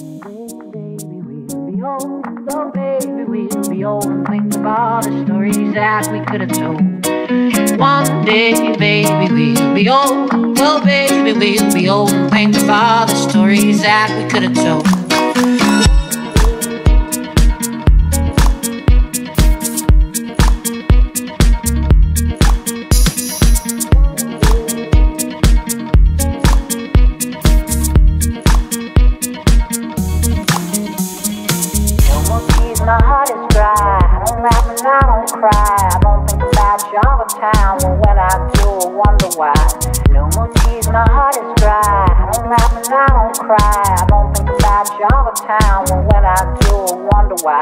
Baby, we'll be old well, baby, we'll be old, and think of all the stories that we could have told. One day, baby, we'll be old. Well, baby, we'll be old and think of all the stories that we could have told. my heart is dry. I don't laugh and I don't cry. I don't think about you all the time. Well, when I do, I wonder why. No more tears, my heart is dry. I don't laugh and I don't cry. I don't think about you all the when I do, I wonder why.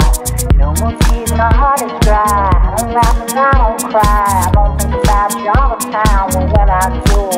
No more tears, my heart is dry. I don't laugh and I don't cry. I don't think about you all the when I do,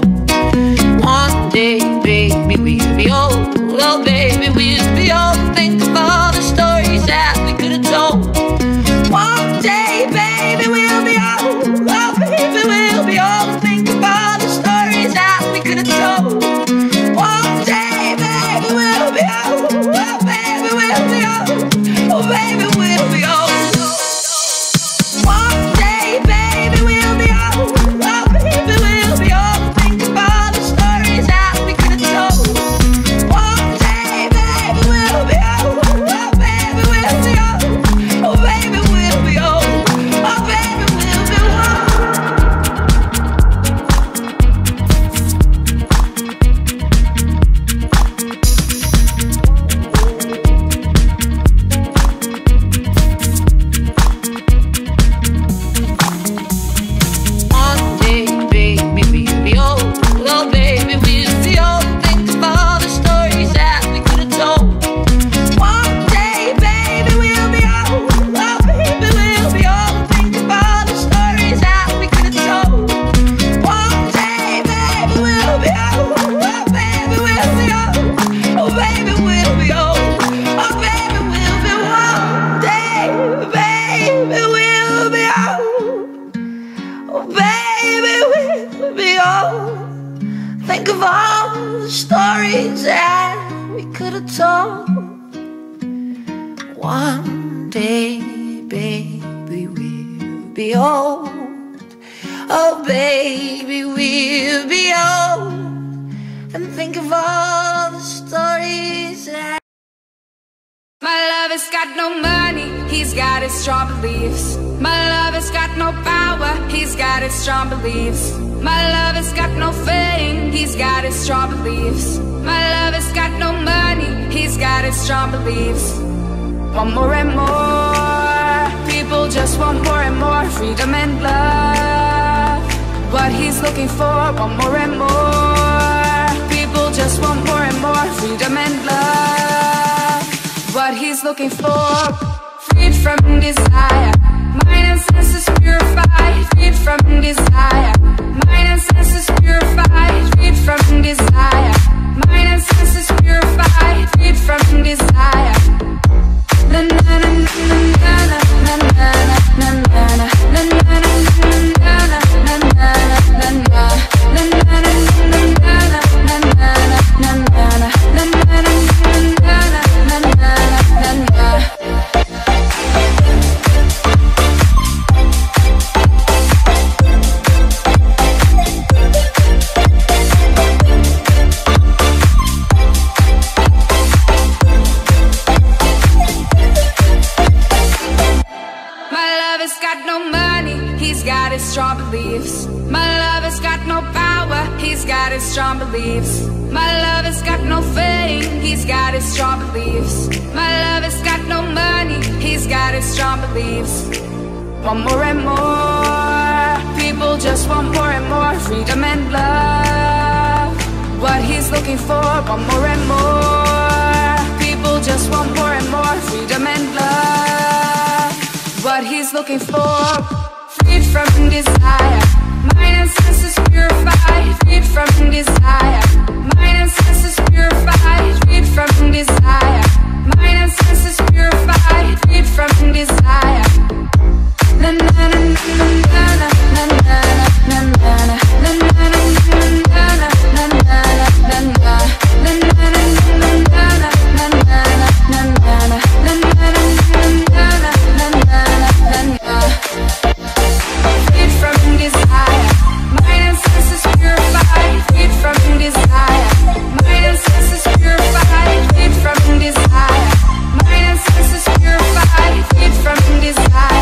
we could have told. One day, baby, we'll be old. Oh, baby, we'll be old. And think of all the stories that my love has got no he's got his strong beliefs. My love has got no power, he's got his strong beliefs. My love has got no fame, he's got his strong beliefs. My love has got no money, he's got his strong beliefs. Want more and more, people just want more and more freedom and love. What he's looking for, want more and more, people just want more and more freedom and love. What he's looking for from desire. Purified, from desire. Purified, from desire. Got his strong beliefs. My love has got no fame, he's got his strong beliefs. My love has got no money, he's got his strong beliefs. Want more and more, people just want more and more freedom and love. What he's looking for, want more and more. People just want more and more freedom and love. What he's looking for, freed from desire desire. Mind and senses purified, freed from desire.